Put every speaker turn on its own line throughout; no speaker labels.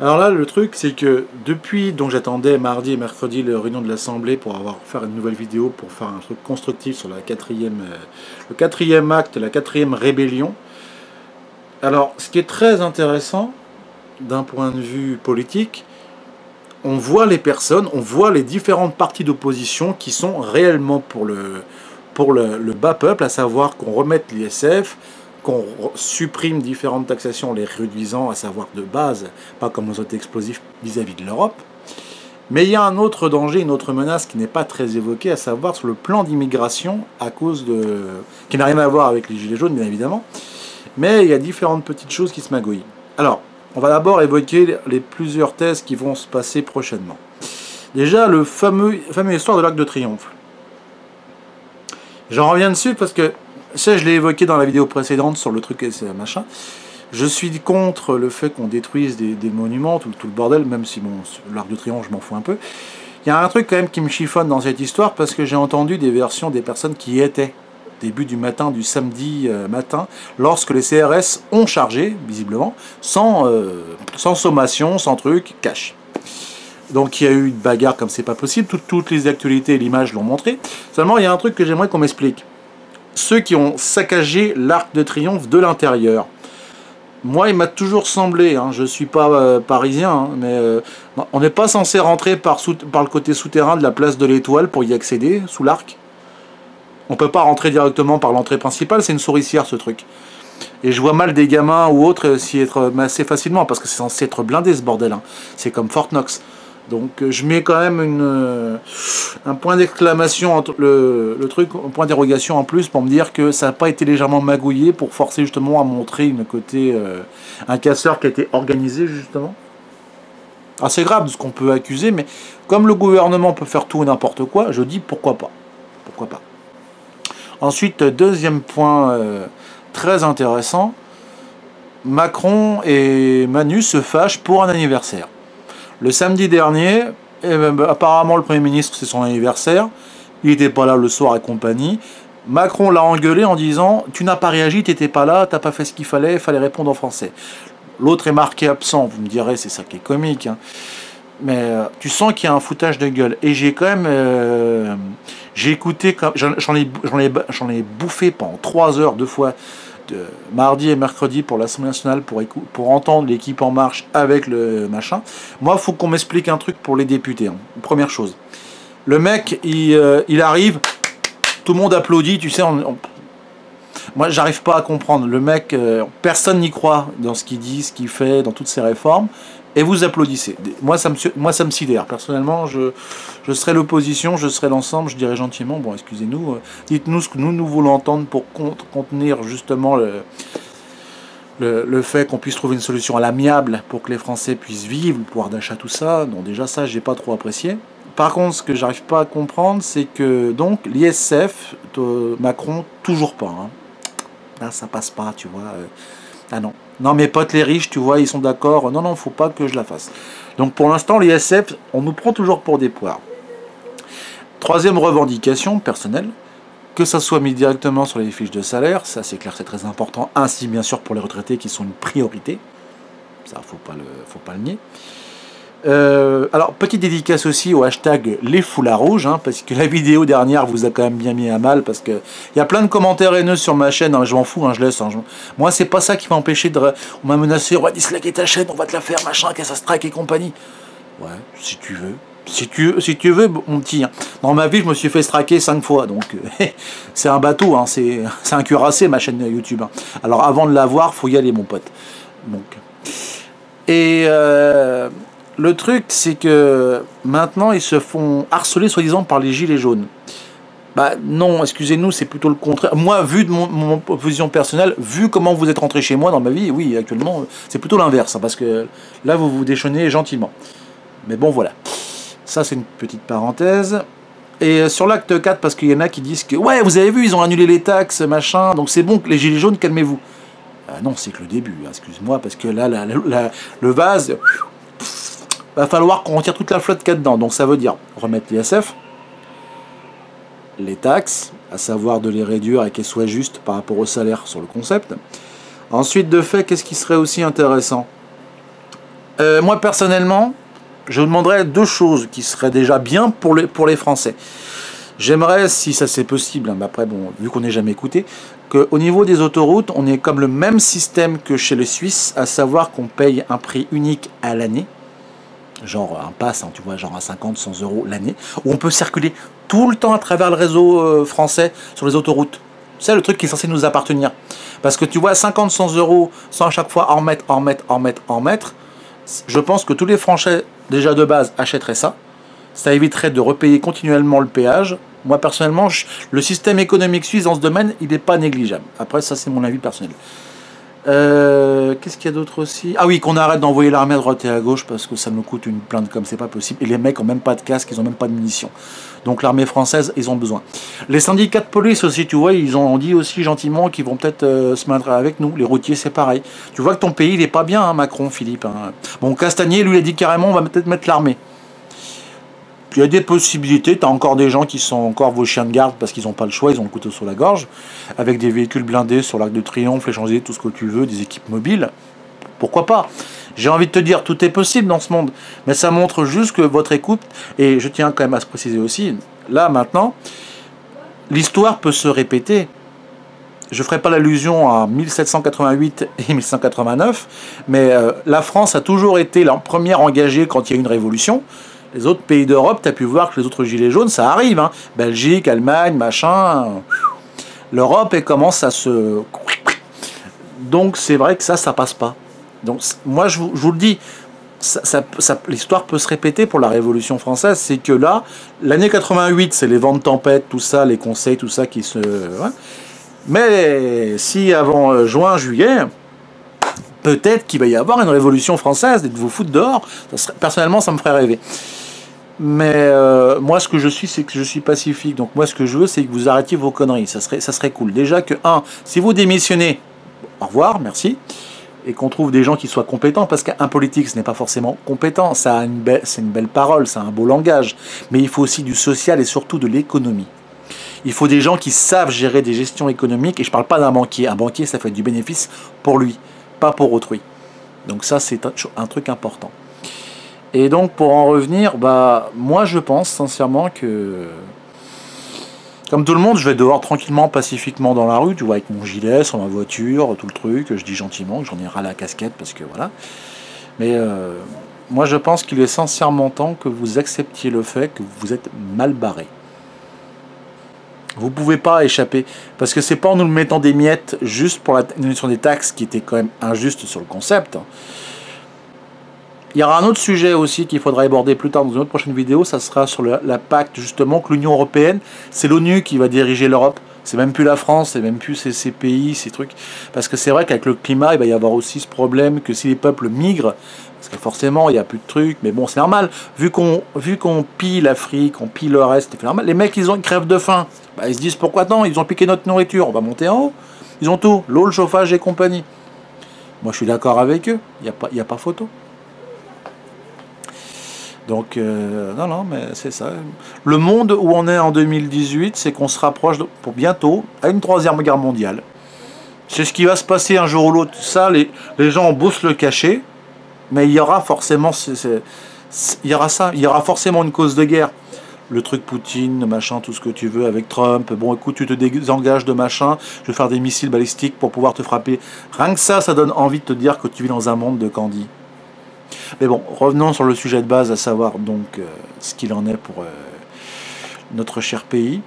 Alors là, le truc, c'est que depuis, donc j'attendais mardi et mercredi la réunion de l'Assemblée pour avoir faire une nouvelle vidéo pour faire un truc constructif sur la quatrième, euh, le quatrième acte, la quatrième rébellion. Alors, ce qui est très intéressant d'un point de vue politique, on voit les personnes, on voit les différentes parties d'opposition qui sont réellement pour le, le bas peuple, à savoir qu'on remette l'ISF, qu'on supprime différentes taxations, les réduisant, à savoir de base, pas comme aux autres explosifs vis-à-vis de l'Europe. Mais il y a un autre danger, une autre menace qui n'est pas très évoquée, à savoir sur le plan d'immigration, à cause de. qui n'a rien à voir avec les Gilets jaunes, bien évidemment. Mais il y a différentes petites choses qui se magouillent. Alors, on va d'abord évoquer les plusieurs thèses qui vont se passer prochainement. Déjà, le fameux, fameux histoire de l'Arc de Triomphe. J'en reviens dessus parce que ça, je l'ai évoqué dans la vidéo précédente sur le truc et machin. Je suis contre le fait qu'on détruise des, monuments, tout, le bordel, même si bon, l'Arc de Triomphe, je m'en fous un peu. Il y a un truc quand même qui me chiffonne dans cette histoire parce que j'ai entendu des versions des personnes qui étaient début du matin du samedi euh, matin, lorsque les CRS ont chargé, visiblement, sans, euh, sans sommation, sans truc, cash. Donc il y a eu une bagarre comme c'est pas possible, toutes les actualités et l'image l'ont montré. Seulement il y a un truc que j'aimerais qu'on m'explique ceux qui ont saccagé l'arc de triomphe de l'intérieur. Moi, il m'a toujours semblé, hein, je ne suis pas euh, parisien, hein, mais euh, on n'est pas censé rentrer par, le côté souterrain de la place de l'Étoile pour y accéder, sous l'arc. On peut pas rentrer directement par l'entrée principale, c'est une souricière ce truc. Et je vois mal des gamins ou autres s'y être assez facilement, parce que c'est censé être blindé ce bordel. Hein. C'est comme Fort Knox. Donc euh, je mets quand même euh, un point d'exclamation entre le, truc, un point d'érogation en plus pour me dire que ça n'a pas été légèrement magouillé pour forcer justement à montrer une côté euh, un casseur qui a été organisé justement. c'est grave de ce qu'on peut accuser, mais comme le gouvernement peut faire tout et n'importe quoi, je dis pourquoi pas. Pourquoi pas. Ensuite, deuxième point très intéressant, Macron et Manu se fâchent pour un anniversaire. Le samedi dernier, eh ben, bah, apparemment le Premier ministre, c'est son anniversaire. Il n'était pas là le soir et compagnie. Macron l'a engueulé en disant Tu n'as pas réagi, tu n'étais pas là, tu n'as pas fait ce qu'il fallait, il fallait répondre en français. L'autre est marqué absent, vous me direz, c'est ça qui est comique. Hein. Mais euh, tu sens qu'il y a un foutage de gueule. Et j'ai quand même. Euh, j'ai écouté. J'en ai bouffé pendant trois heures, deux fois mardi et mercredi pour l'Assemblée nationale pour, entendre l'équipe En Marche avec le machin. Moi, il faut qu'on m'explique un truc pour les députés. Hein. Première chose. Le mec, il, euh, il, arrive, tout le monde applaudit, tu sais. Moi, j'arrive pas à comprendre. Le mec, euh, personne n'y croit dans ce qu'il dit, ce qu'il fait, dans toutes ses réformes et vous applaudissez. Moi, ça me, moi, ça me sidère. Personnellement, je, je serais l'opposition, je serais l'ensemble, je dirais gentiment, bon, excusez-nous, euh, dites-nous ce que nous, nous voulons entendre pour contenir justement le, le, fait qu'on puisse trouver une solution à l'amiable pour que les Français puissent vivre, le pouvoir d'achat, tout ça. Donc déjà, ça, j'ai pas trop apprécié. Par contre, ce que j'arrive pas à comprendre, c'est que donc l'ISF, Macron, toujours pas. Hein. Là, ça passe pas, tu vois. Euh. Ah non. Non, mes potes les riches, tu vois, ils sont d'accord. Non, non, faut pas que je la fasse. Donc pour l'instant, l'ISF, on nous prend toujours pour des poires. Troisième revendication personnelle, que ça soit mis directement sur les fiches de salaire, ça c'est clair, c'est très important, ainsi bien sûr pour les retraités qui sont une priorité, ça faut pas le, faut pas le nier. Euh, alors, petite dédicace aussi au hashtag les foulards rouges, hein, parce que la vidéo dernière vous a quand même bien mis à mal, parce que il y a plein de commentaires haineux sur ma chaîne, hein, je m'en fous, hein, je laisse. Moi, c'est pas ça qui m'a empêché de. On m'a menacé, on va disliker ta chaîne, on va te la faire, machin, qu'à ça strike et compagnie. Ouais, si tu veux. Si tu, si tu veux, mon petit. Dans ma vie, je me suis fait straquer 5 fois, donc euh, c'est un bateau, c'est un cuirassé ma chaîne YouTube. Alors avant de l'avoir, faut y aller, mon pote. Donc. Et. Euh, le truc, c'est que maintenant, ils se font harceler, soi-disant, par les gilets jaunes. Bah non, excusez-nous, c'est plutôt le contraire. Moi, vu de mon, position personnelle, vu comment vous êtes rentré chez moi dans ma vie, oui, actuellement, c'est plutôt l'inverse, hein, parce que là, vous vous déchaînez gentiment. Mais bon, voilà. Ça, c'est une petite parenthèse. Et euh, sur l'acte 4, parce qu'il y en a qui disent que, ouais, vous avez vu, ils ont annulé les taxes, machin, donc c'est bon que les gilets jaunes, calmez-vous. Euh, non, c'est que le début, hein, excuse-moi, parce que là, le vase, va falloir qu'on retire toute la flotte qu'il y a dedans. Donc ça veut dire remettre l'ISF, les taxes, à savoir de les réduire et qu'elles soient justes par rapport au salaire sur le concept. Ensuite, de fait, qu'est-ce qui serait aussi intéressant? Euh, moi, personnellement, je demanderais deux choses qui seraient déjà bien pour les, pour les Français. J'aimerais, si ça c'est possible, hein, mais après, bon, vu qu'on n'est jamais écouté, qu'au niveau des autoroutes, on ait comme le même système que chez les Suisses, à savoir qu'on paye un prix unique à l'année, genre un pass, hein, tu vois, genre à 50, 100 euros l'année, où on peut circuler tout le temps à travers le réseau euh, français sur les autoroutes. C'est le truc qui est censé nous appartenir. Parce que tu vois, 50, 100 euros sans à chaque fois en remettre, en remettre, en remettre, en remettre, je pense que tous les Français, déjà de base, achèteraient ça. Ça éviterait de repayer continuellement le péage. Moi, personnellement, le système économique suisse dans ce domaine, il n'est pas négligeable. Après, ça, c'est mon avis personnel. Euh, qu'est-ce qu'il y a d'autre aussi? Ah oui, qu'on arrête d'envoyer l'armée à droite et à gauche parce que ça nous coûte une plainte comme c'est pas possible. Et les mecs ont même pas de casque, ils ont même pas de munitions. Donc l'armée française, ils ont besoin. Les syndicats de police aussi, tu vois, ils ont dit aussi gentiment qu'ils vont peut-être euh, se mettre avec nous. Les routiers, c'est pareil. Tu vois que ton pays, il est pas bien, hein, Macron, Philippe. Hein. Bon, Castagnier, lui, a dit carrément, on va peut-être mettre l'armée. Il y a des possibilités, tu as encore des gens qui sont encore vos chiens de garde parce qu'ils n'ont pas le choix, ils ont le couteau sur la gorge, avec des véhicules blindés sur l'Arc de Triomphe, les tout ce que tu veux, des équipes mobiles. Pourquoi pas? J'ai envie de te dire, tout est possible dans ce monde, mais ça montre juste que votre écoute, et je tiens quand même à se préciser aussi, là maintenant, l'histoire peut se répéter. Je ne ferai pas l'allusion à 1788 et 1789, mais euh, la France a toujours été la première engagée quand il y a une révolution les autres pays d'Europe, tu as pu voir que les autres gilets jaunes, ça arrive. Hein. Belgique, Allemagne, machin. L'Europe, elle commence à se... Donc c'est vrai que ça, ça passe pas. Donc moi, je vous, le dis, l'histoire peut se répéter pour la Révolution française. C'est que là, l'année 88, c'est les vents de tempête, tout ça, les conseils, tout ça qui se... Mais si avant euh, juin, juillet, peut-être qu'il va y avoir une révolution française et vous foutre dehors? personnellement, ça me ferait rêver. Mais euh, moi, ce que je suis, c'est que je suis pacifique. Donc moi, ce que je veux, c'est que vous arrêtiez vos conneries. Ça serait, ça serait cool. Déjà que, un, si vous démissionnez, au revoir, merci. Et qu'on trouve des gens qui soient compétents, parce qu'un politique, ce n'est pas forcément compétent. Ça a une belle, c'est une belle parole, c'est un beau langage. Mais il faut aussi du social et surtout de l'économie. Il faut des gens qui savent gérer des gestions économiques. Et je ne parle pas d'un banquier. Un banquier, ça fait du bénéfice pour lui, pas pour autrui. Donc ça, c'est un truc important. Et donc pour en revenir, bah moi je pense sincèrement que comme tout le monde, je vais dehors tranquillement, pacifiquement dans la rue, tu vois, avec mon gilet, sur ma voiture, tout le truc, je dis gentiment, j'en ai ras la casquette parce que voilà. Mais euh, moi je pense qu'il est sincèrement temps que vous acceptiez le fait que vous êtes mal barré. Vous pouvez pas échapper. Parce que c'est pas en nous mettant des miettes juste pour la des taxes qui était quand même injuste sur le concept. Hein. Il y aura un autre sujet aussi qu'il faudra aborder plus tard dans une autre prochaine vidéo, ça sera sur le, la pacte justement que l'Union Européenne, c'est l'ONU qui va diriger l'Europe. C'est même plus la France, c'est même plus ces, pays, ces trucs. Parce que c'est vrai qu'avec le climat, il va y avoir aussi ce problème que si les peuples migrent, parce que forcément, il n'y a plus de trucs, mais bon, c'est normal. Vu qu'on qu'on pille l'Afrique, on pille le reste, c'est normal. Les mecs, ils, ont, une crèvent de faim. Bah, ils se disent pourquoi tant Ils ont piqué notre nourriture, on va monter en haut. Ils ont tout, l'eau, le chauffage et compagnie. Moi, je suis d'accord avec eux, il n'y a, pas, a pas photo. Donc, euh, non, non, mais c'est ça. Le monde où on est en 2018, c'est qu'on se rapproche pour bientôt à une troisième guerre mondiale. C'est ce qui va se passer un jour ou l'autre. Ça, les, gens ont beau se le cacher, mais il y aura forcément, ça, il y aura forcément une cause de guerre. Le truc Poutine, machin, tout ce que tu veux avec Trump. Bon, écoute, tu te désengages de machin. Je vais faire des missiles balistiques pour pouvoir te frapper. Rien que ça, ça donne envie de te dire que tu vis dans un monde de Candy. Mais bon, revenons sur le sujet de base, à savoir donc euh, ce qu'il en est pour euh, notre cher pays.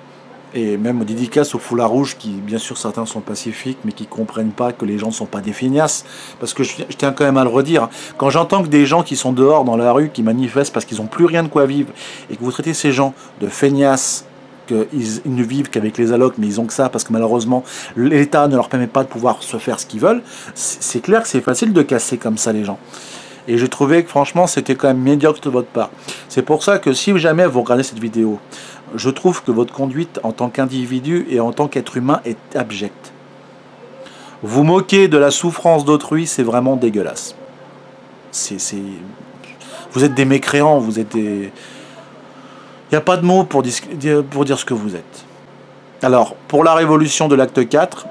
Et même dédicace aux foulards rouges qui, bien sûr, certains sont pacifiques, mais qui comprennent pas que les gens ne sont pas des feignasses. Parce que je, tiens quand même à le redire. Quand j'entends que des gens qui sont dehors dans la rue, qui manifestent parce qu'ils n'ont plus rien de quoi vivre, et que vous traitez ces gens de feignasses, qu'ils ne vivent qu'avec les allocs, mais ils ont que ça parce que malheureusement l'État ne leur permet pas de pouvoir se faire ce qu'ils veulent, c'est clair que c'est facile de casser comme ça les gens. Et j'ai trouvé que franchement c'était quand même médiocre de votre part. C'est pour ça que si jamais vous regardez cette vidéo, je trouve que votre conduite en tant qu'individu et en tant qu'être humain est abjecte. Vous moquer de la souffrance d'autrui, c'est vraiment dégueulasse. Vous êtes des mécréants, vous êtes des... Il n'y a pas de mots pour, dire ce que vous êtes. Alors, pour la révolution de l'acte 4,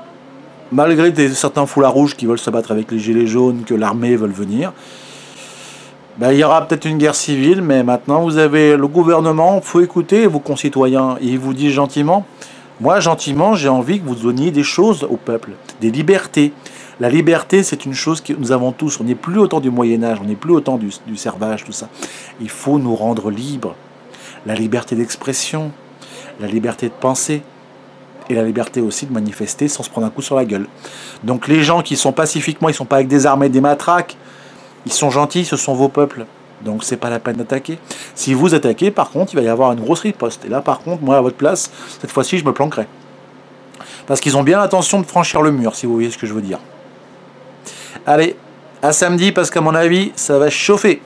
malgré certains foulards rouges qui veulent se battre avec les gilets jaunes, que l'armée veut venir, Ben, il y aura peut-être une guerre civile, mais maintenant vous avez le gouvernement, il faut écouter vos concitoyens. Il vous dit gentiment, moi gentiment j'ai envie que vous donniez des choses au peuple, des libertés. La liberté c'est une chose que nous avons tous, on n'est plus autant du Moyen-Âge, on n'est plus autant du, servage, tout ça. Il faut nous rendre libres. La liberté d'expression, la liberté de penser, et la liberté aussi de manifester sans se prendre un coup sur la gueule. Donc les gens qui sont pacifiquement, ils sont pas avec des armes et des matraques, ils sont gentils, ce sont vos peuples. Donc c'est pas la peine d'attaquer. Si vous attaquez, par contre, il va y avoir une grosse riposte. Et là, par contre, moi, à votre place, cette fois-ci, je me planquerai. Parce qu'ils ont bien l'intention de franchir le mur, si vous voyez ce que je veux dire. Allez, à samedi, parce qu'à mon avis, ça va chauffer.